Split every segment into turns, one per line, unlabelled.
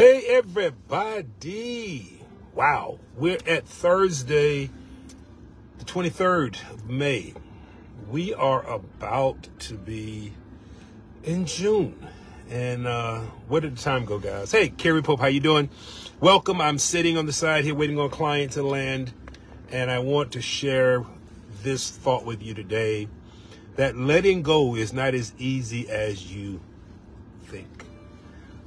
Hey, everybody. Wow. We're at Thursday, the 23rd of May. We are about to be in June. And uh, where did the time go, guys? Hey, Kerry Pope, how you doing? Welcome. I'm sitting on the side here waiting on a client to land. And I want to share this thought with you today that letting go is not as easy as you think.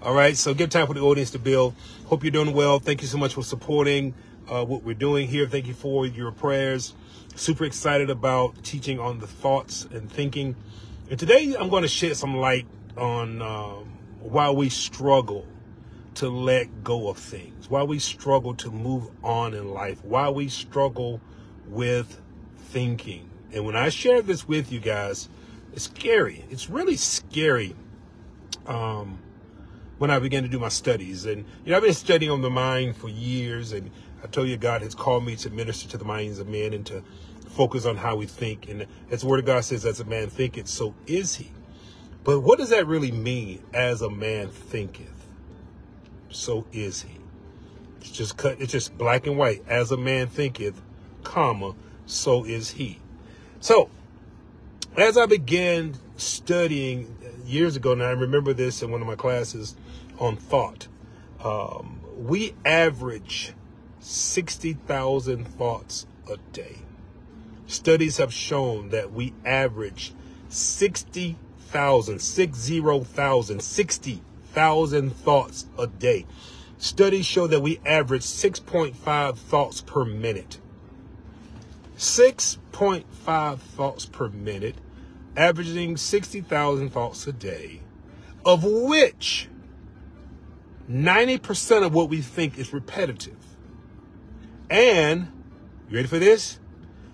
All right, so give time for the audience to build. Hope you're doing well. Thank you so much for supporting uh, what we're doing here. Thank you for your prayers. Super excited about teaching on the thoughts and thinking. And today I'm going to shed some light on um, why we struggle to let go of things, why we struggle to move on in life, why we struggle with thinking. And when I share this with you guys, it's scary. It's really scary. Um, when I began to do my studies, and you know, I've been studying on the mind for years, and I told you God has called me to minister to the minds of men and to focus on how we think. And as the Word of God says, "As a man thinketh, so is he." But what does that really mean? As a man thinketh, so is he. It's just cut. It's just black and white. As a man thinketh, comma, so is he. So, as I began studying years ago, and I remember this in one of my classes on thought, um, we average 60,000 thoughts a day. Studies have shown that we average 60,000, 60,000, 60,000 thoughts a day. Studies show that we average 6.5 thoughts per minute. 6.5 thoughts per minute, averaging 60,000 thoughts a day, of which 90% of what we think is repetitive. And, you ready for this?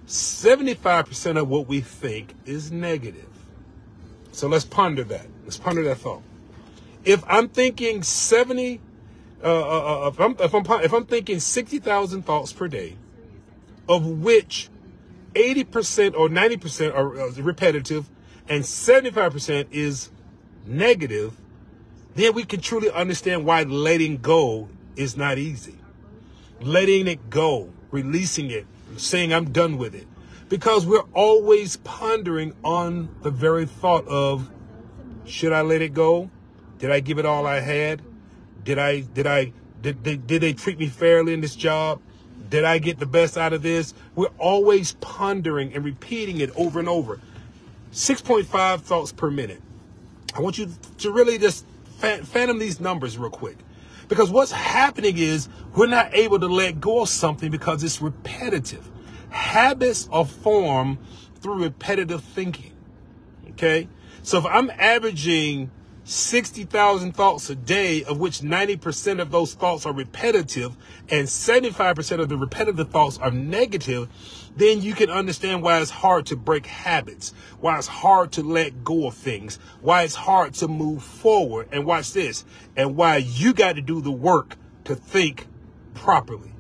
75% of what we think is negative. So let's ponder that. Let's ponder that thought. If I'm thinking 70, uh, uh, uh if, I'm, if, I'm, if I'm thinking 60,000 thoughts per day, of which 80% or 90% are uh, repetitive and 75% is negative, then we can truly understand why letting go is not easy. Letting it go, releasing it, saying I'm done with it. Because we're always pondering on the very thought of should I let it go? Did I give it all I had? Did I did I did they, did they treat me fairly in this job? Did I get the best out of this? We're always pondering and repeating it over and over. 6.5 thoughts per minute. I want you to really just phantom these numbers real quick. Because what's happening is we're not able to let go of something because it's repetitive. Habits are formed through repetitive thinking. Okay? So if I'm averaging 60,000 thoughts a day, of which 90% of those thoughts are repetitive and 75% of the repetitive thoughts are negative, then you can understand why it's hard to break habits, why it's hard to let go of things, why it's hard to move forward. And watch this, and why you got to do the work to think properly.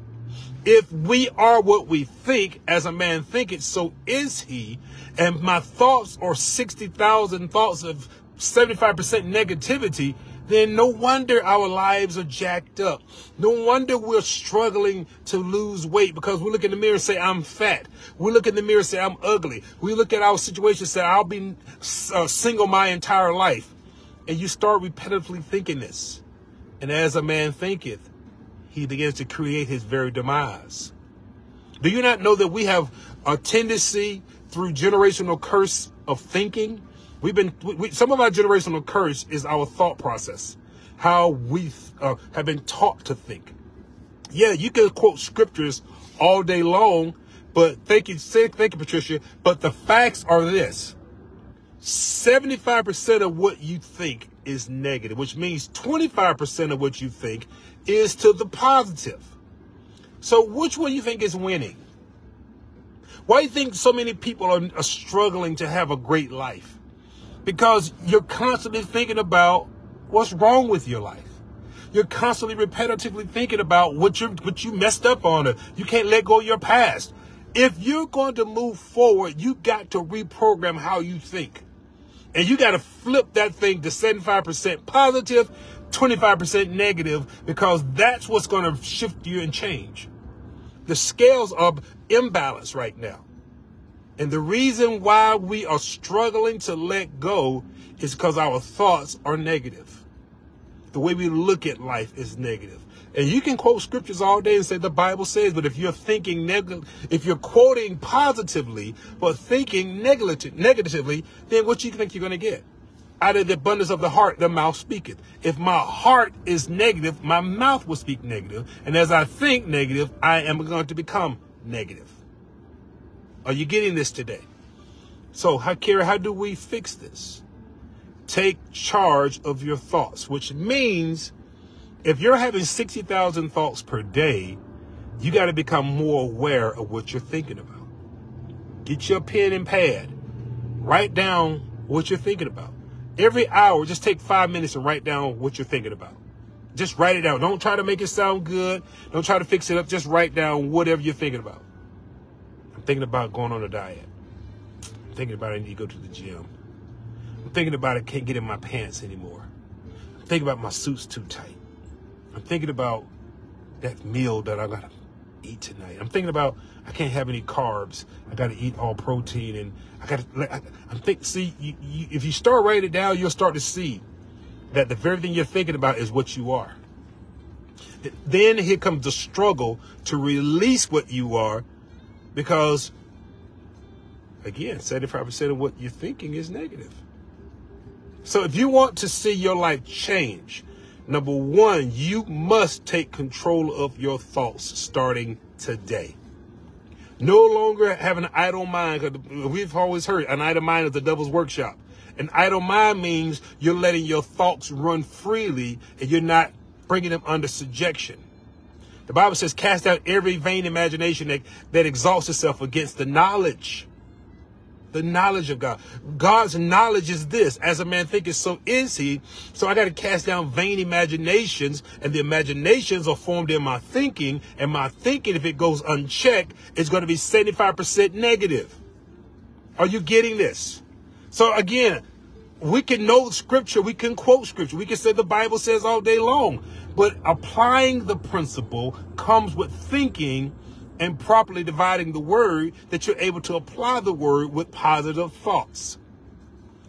If we are what we think, as a man thinketh, so is he. And my thoughts are 60,000 thoughts of 75% negativity, then no wonder our lives are jacked up. No wonder we're struggling to lose weight because we look in the mirror and say, I'm fat. We look in the mirror and say, I'm ugly. We look at our situation and say, I'll be uh, single my entire life. And you start repetitively thinking this. And as a man thinketh, he begins to create his very demise. Do you not know that we have a tendency through generational curse of thinking We've been we, some of our generational curse is our thought process, how we uh, have been taught to think. Yeah, you can quote scriptures all day long, but thank you, thank you, Patricia. But the facts are this: seventy-five percent of what you think is negative, which means twenty-five percent of what you think is to the positive. So, which one do you think is winning? Why do you think so many people are, are struggling to have a great life? Because you're constantly thinking about what's wrong with your life. You're constantly repetitively thinking about what you what you messed up on or you can't let go of your past. If you're going to move forward, you got to reprogram how you think. And you got to flip that thing to 75% positive, 25% negative because that's what's going to shift you and change. The scales are imbalanced right now. And the reason why we are struggling to let go is because our thoughts are negative. The way we look at life is negative. And you can quote scriptures all day and say the Bible says, but if you're thinking neg- if you're quoting positively but thinking negative- negatively, then what you think you're going to get? Out of the abundance of the heart, the mouth speaketh. If my heart is negative, my mouth will speak negative. And as I think negative, I am going to become negative. Are you getting this today? So, how, Kara, how do we fix this? Take charge of your thoughts, which means if you're having 60,000 thoughts per day, you got to become more aware of what you're thinking about. Get your pen and pad. Write down what you're thinking about. Every hour, just take five minutes and write down what you're thinking about. Just write it down. Don't try to make it sound good. Don't try to fix it up. Just write down whatever you're thinking about. I'm thinking about going on a diet. I'm thinking about I need to go to the gym. I'm thinking about I can't get in my pants anymore. I'm thinking about my suit's too tight. I'm thinking about that meal that I gotta eat tonight. I'm thinking about I can't have any carbs. I gotta eat all protein, and I gotta. I, I'm think. See, you, you, if you start writing it down, you'll start to see that the very thing you're thinking about is what you are. Then here comes the struggle to release what you are, because again, 75% of what you're thinking is negative. So if you want to see your life change, Number one, you must take control of your thoughts starting today. No longer have an idle mind. We've always heard an idle mind is the devil's workshop. An idle mind means you're letting your thoughts run freely and you're not bringing them under subjection. The Bible says, cast out every vain imagination that, that exalts itself against the knowledge the knowledge of God. God's knowledge is this as a man thinketh, so is he. So I got to cast down vain imaginations, and the imaginations are formed in my thinking, and my thinking, if it goes unchecked, is going to be 75% negative. Are you getting this? So again, we can know scripture, we can quote scripture, we can say the Bible says all day long, but applying the principle comes with thinking and properly dividing the word that you're able to apply the word with positive thoughts.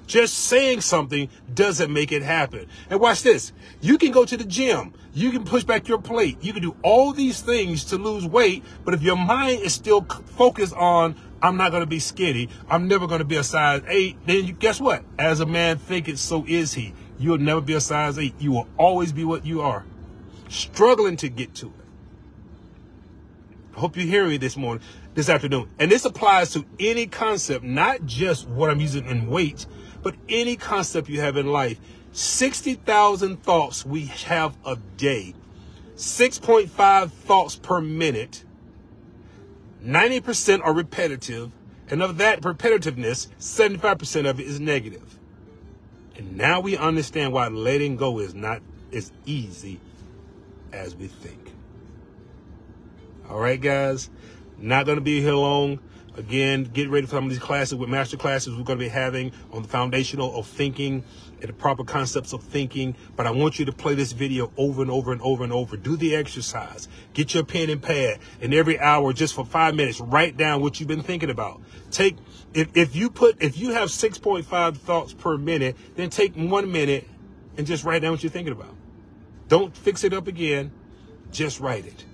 Just saying something doesn't make it happen. And watch this. You can go to the gym. You can push back your plate. You can do all these things to lose weight. But if your mind is still focused on, I'm not going to be skinny. I'm never going to be a size eight. Then you, guess what? As a man thinketh, so is he. You'll never be a size eight. You will always be what you are. Struggling to get to it. Hope you hear me this morning, this afternoon. And this applies to any concept, not just what I'm using in weight, but any concept you have in life. 60,000 thoughts we have a day, 6.5 thoughts per minute. 90% are repetitive. And of that repetitiveness, 75% of it is negative. And now we understand why letting go is not as easy as we think. All right, guys. Not going to be here long. Again, get ready for some of these classes with master classes we're going to be having on the foundational of thinking and the proper concepts of thinking. But I want you to play this video over and over and over and over. Do the exercise. Get your pen and pad. And every hour, just for five minutes, write down what you've been thinking about. Take, if, if you put, if you have 6.5 thoughts per minute, then take one minute and just write down what you're thinking about. Don't fix it up again. Just write it.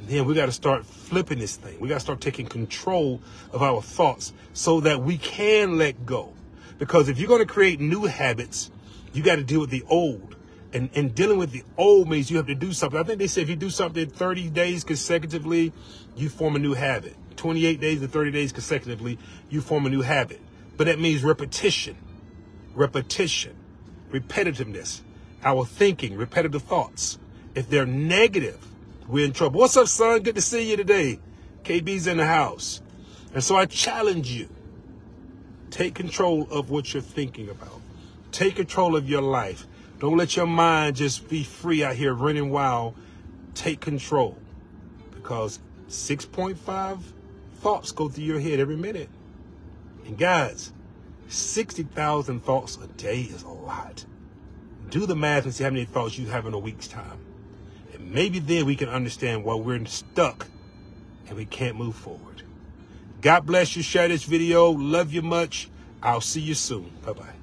And then we got to start flipping this thing. We got to start taking control of our thoughts so that we can let go. Because if you're going to create new habits, you got to deal with the old. And, and dealing with the old means you have to do something. I think they say if you do something 30 days consecutively, you form a new habit. 28 days to 30 days consecutively, you form a new habit. But that means repetition, repetition, repetitiveness, our thinking, repetitive thoughts. If they're negative, we're in trouble. What's up, son? Good to see you today. KB's in the house. And so I challenge you. Take control of what you're thinking about. Take control of your life. Don't let your mind just be free out here running wild. Take control. Because 6.5 thoughts go through your head every minute. And guys, 60,000 thoughts a day is a lot. Do the math and see how many thoughts you have in a week's time. Maybe then we can understand why we're stuck and we can't move forward. God bless you. Share this video. Love you much. I'll see you soon. Bye bye.